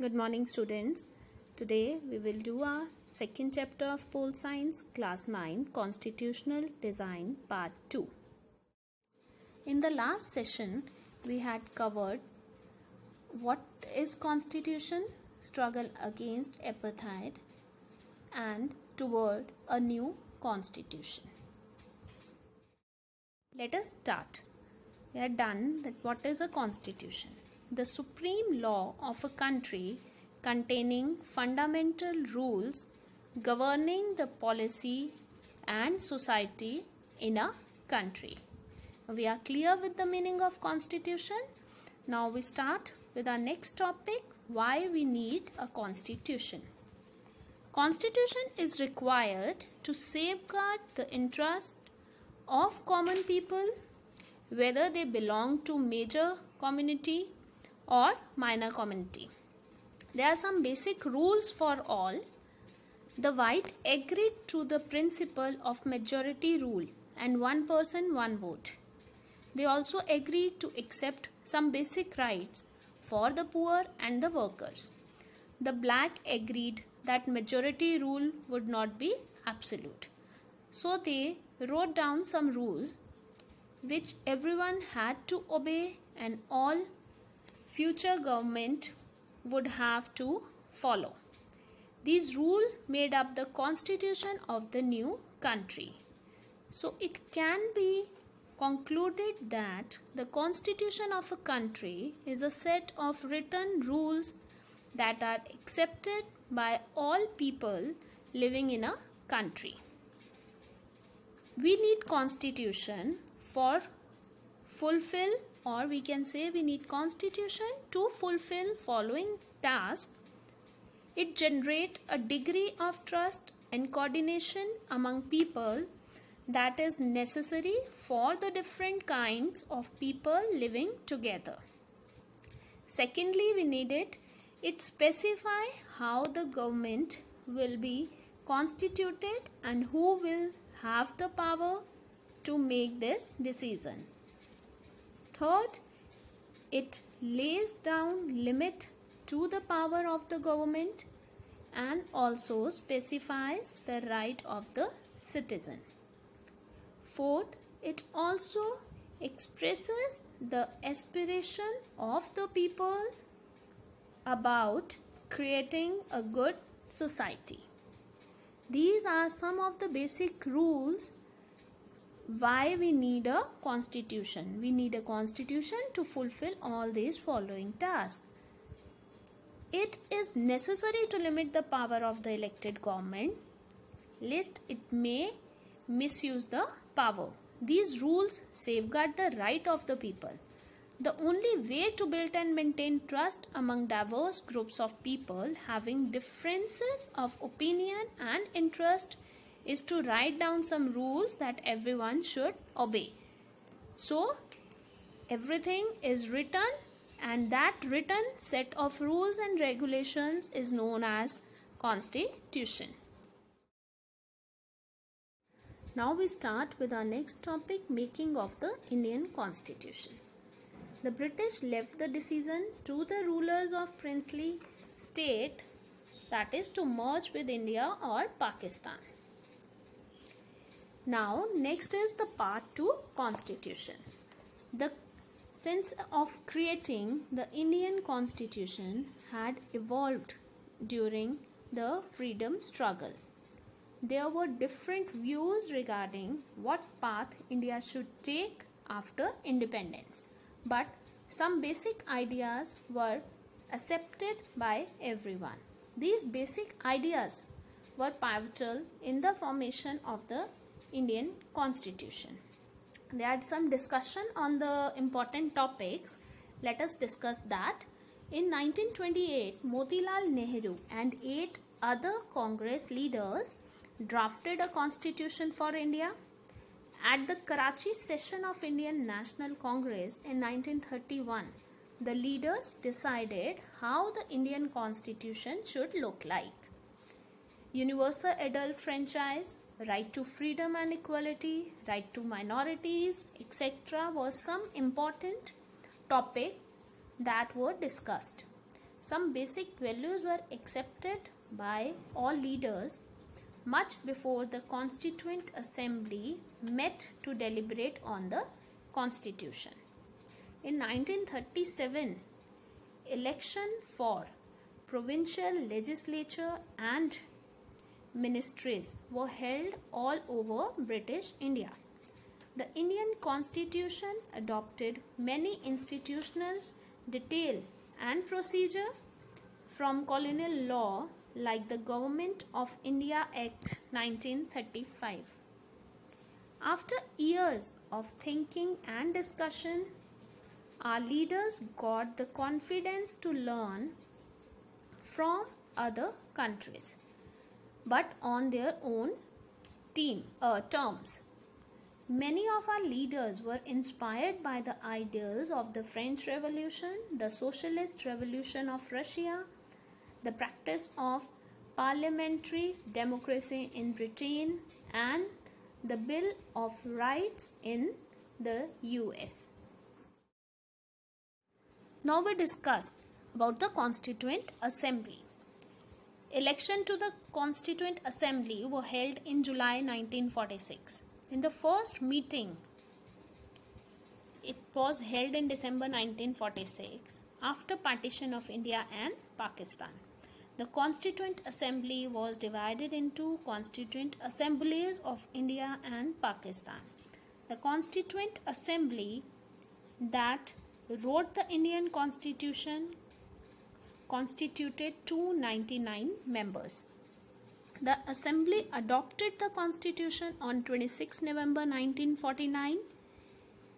Good morning, students. Today we will do our second chapter of Pol Science, Class 9, Constitutional Design, Part 2. In the last session, we had covered what is Constitution, struggle against apartheid, and toward a new Constitution. Let us start. We had done that what is a Constitution? The supreme law of a country containing fundamental rules governing the policy and society in a country. We are clear with the meaning of constitution. Now we start with our next topic why we need a constitution. Constitution is required to safeguard the interest of common people whether they belong to major community or minor community. There are some basic rules for all. The white agreed to the principle of majority rule and one person one vote. They also agreed to accept some basic rights for the poor and the workers. The black agreed that majority rule would not be absolute. So they wrote down some rules which everyone had to obey and all future government would have to follow. These rules made up the constitution of the new country. So it can be concluded that the constitution of a country is a set of written rules that are accepted by all people living in a country. We need constitution for fulfill or we can say we need constitution to fulfill following task. It generate a degree of trust and coordination among people that is necessary for the different kinds of people living together. Secondly we need it it specify how the government will be constituted and who will have the power to make this decision Third, it lays down limit to the power of the government and also specifies the right of the citizen. Fourth, it also expresses the aspiration of the people about creating a good society. These are some of the basic rules why we need a constitution. We need a constitution to fulfill all these following tasks. It is necessary to limit the power of the elected government lest it may misuse the power. These rules safeguard the right of the people. The only way to build and maintain trust among diverse groups of people having differences of opinion and interest is to write down some rules that everyone should obey. So, everything is written and that written set of rules and regulations is known as constitution. Now we start with our next topic making of the Indian constitution. The British left the decision to the rulers of princely state that is to merge with India or Pakistan. Now next is the part 2 constitution. The sense of creating the Indian constitution had evolved during the freedom struggle. There were different views regarding what path India should take after independence, but some basic ideas were accepted by everyone. These basic ideas were pivotal in the formation of the Indian Constitution. They had some discussion on the important topics. Let us discuss that. In 1928, Motilal Nehru and eight other Congress leaders drafted a constitution for India. At the Karachi session of Indian National Congress in 1931, the leaders decided how the Indian constitution should look like. Universal adult franchise, right to freedom and equality, right to minorities, etc. was some important topic that were discussed. some basic values were accepted by all leaders much before the Constituent Assembly met to deliberate on the Constitution. In 1937, election for provincial legislature and ministries were held all over British India. The Indian Constitution adopted many institutional detail and procedure from colonial law like the Government of India Act 1935. After years of thinking and discussion, our leaders got the confidence to learn from other countries but on their own team uh, terms many of our leaders were inspired by the ideals of the french revolution the socialist revolution of russia the practice of parliamentary democracy in britain and the bill of rights in the us now we discuss about the Constituent Assembly. Election to the Constituent Assembly were held in July 1946. In the first meeting, it was held in December 1946 after partition of India and Pakistan. The Constituent Assembly was divided into Constituent Assemblies of India and Pakistan. The Constituent Assembly that wrote the Indian Constitution constituted 299 members. The Assembly adopted the Constitution on 26 November 1949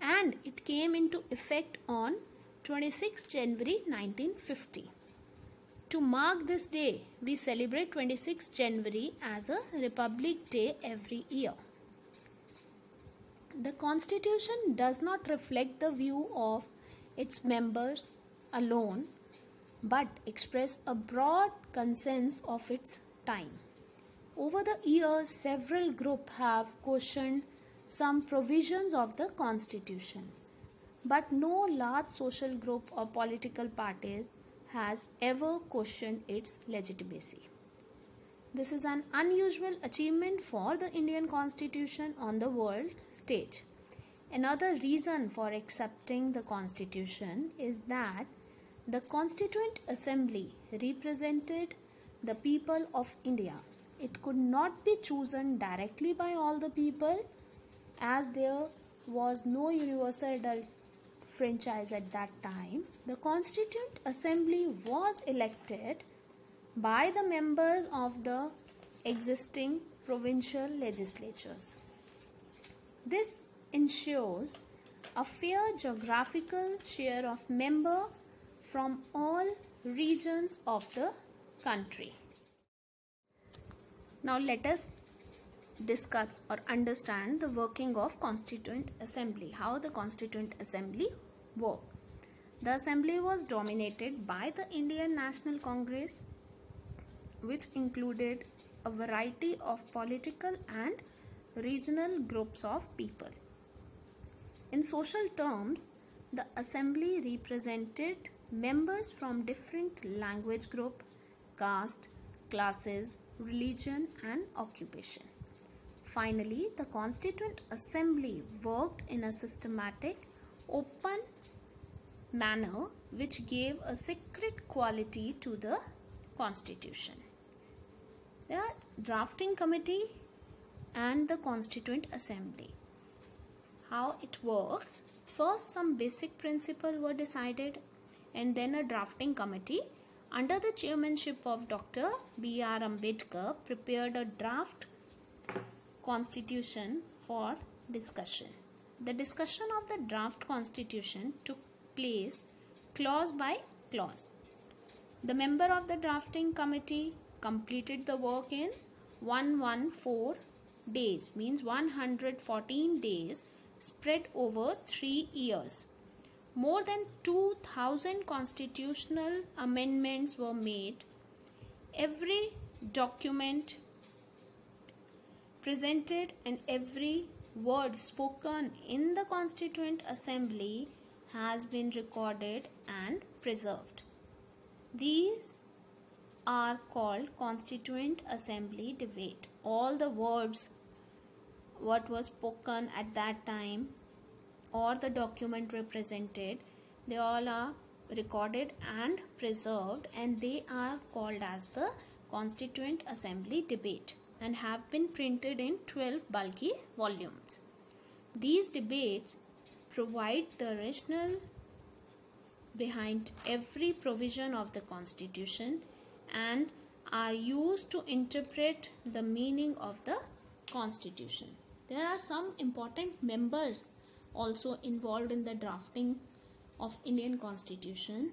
and it came into effect on 26 January 1950. To mark this day, we celebrate 26 January as a Republic Day every year. The Constitution does not reflect the view of its members alone but express a broad consensus of its time. Over the years, several groups have questioned some provisions of the Constitution, but no large social group or political parties has ever questioned its legitimacy. This is an unusual achievement for the Indian Constitution on the world stage. Another reason for accepting the Constitution is that the Constituent Assembly represented the people of India. It could not be chosen directly by all the people as there was no universal adult franchise at that time. The Constituent Assembly was elected by the members of the existing provincial legislatures. This ensures a fair geographical share of member from all regions of the country. Now let us discuss or understand the working of Constituent Assembly, how the Constituent Assembly work. The assembly was dominated by the Indian National Congress which included a variety of political and regional groups of people. In social terms, the assembly represented members from different language group, caste, classes, religion and occupation. Finally, the Constituent Assembly worked in a systematic, open manner which gave a secret quality to the Constitution. The drafting committee and the Constituent Assembly how it works first some basic principles were decided and then a drafting committee under the chairmanship of Dr. B. R. Ambedkar prepared a draft constitution for discussion. The discussion of the draft constitution took place clause by clause. The member of the drafting committee completed the work in 114 days means 114 days spread over three years. More than 2000 constitutional amendments were made. Every document presented and every word spoken in the Constituent Assembly has been recorded and preserved. These are called Constituent Assembly debate. All the words what was spoken at that time or the document represented they all are recorded and preserved and they are called as the Constituent Assembly debate and have been printed in 12 bulky volumes. These debates provide the rationale behind every provision of the Constitution and are used to interpret the meaning of the Constitution. There are some important members also involved in the drafting of Indian Constitution.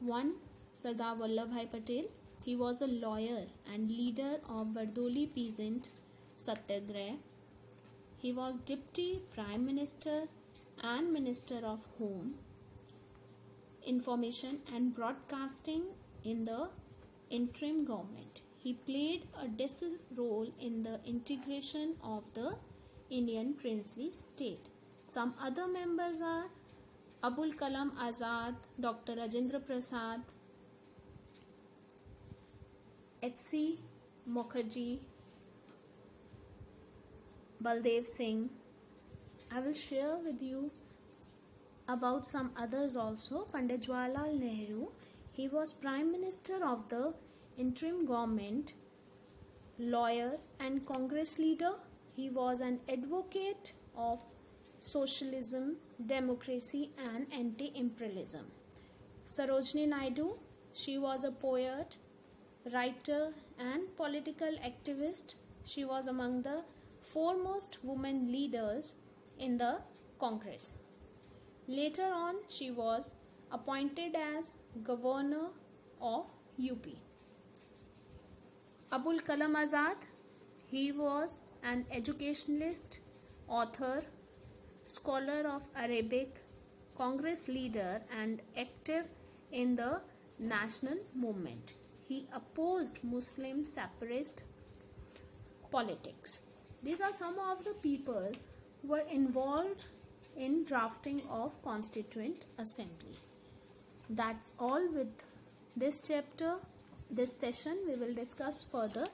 One, Sardar Vallabhbhai Patel. He was a lawyer and leader of Bardoli peasant Satyagrah. He was Deputy Prime Minister and Minister of Home, Information and Broadcasting in the interim government. He played a decisive role in the integration of the Indian princely state. Some other members are Abul Kalam Azad, Dr. Rajendra Prasad, H.C. Mukherjee, Baldev Singh. I will share with you about some others also. Pandit Jawaharlal Nehru he was Prime Minister of the interim government, lawyer, and Congress leader. He was an advocate of socialism, democracy, and anti imperialism. Sarojini Naidu, she was a poet, writer, and political activist. She was among the foremost women leaders in the Congress. Later on, she was appointed as governor of UP. Abul Kalam Azad, he was an educationalist, author, scholar of Arabic, Congress leader, and active in the national movement. He opposed Muslim separatist politics. These are some of the people who were involved in drafting of Constituent Assembly that's all with this chapter this session we will discuss further